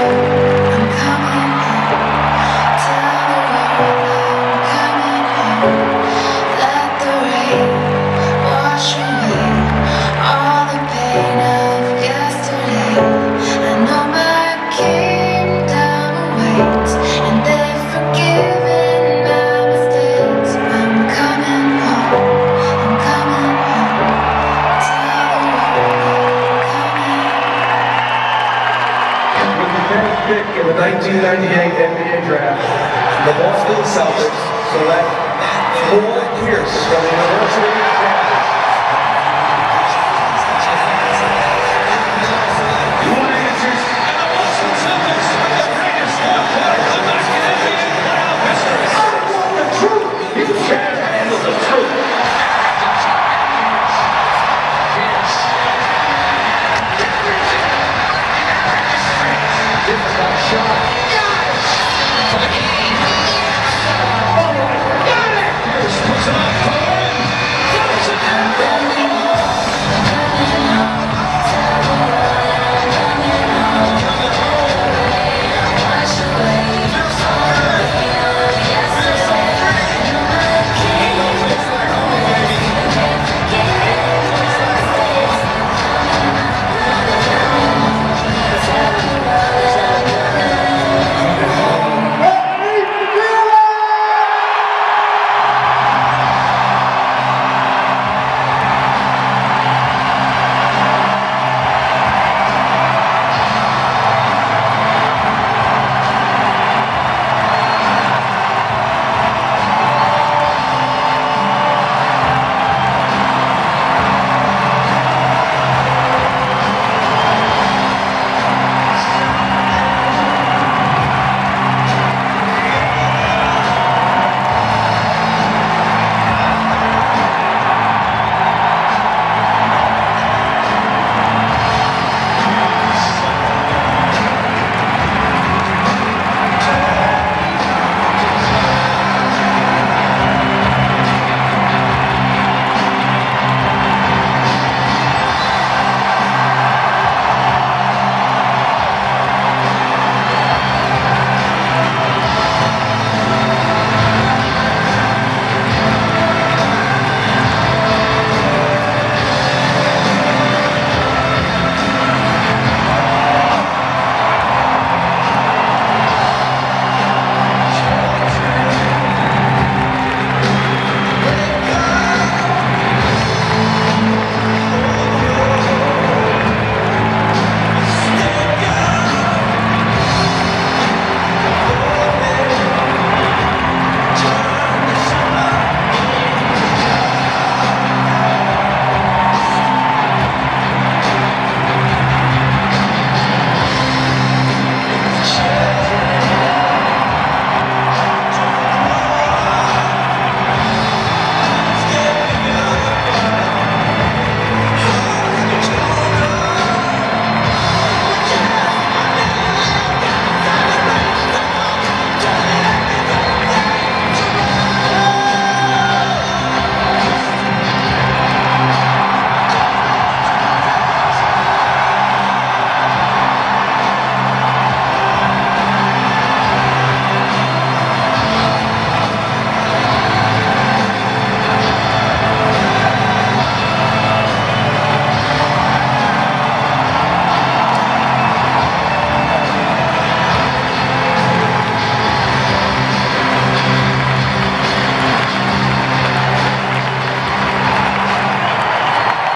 Thank you. pick in the 1998 NBA draft, the Boston Celtics select Matt Pierce from the University of Kansas.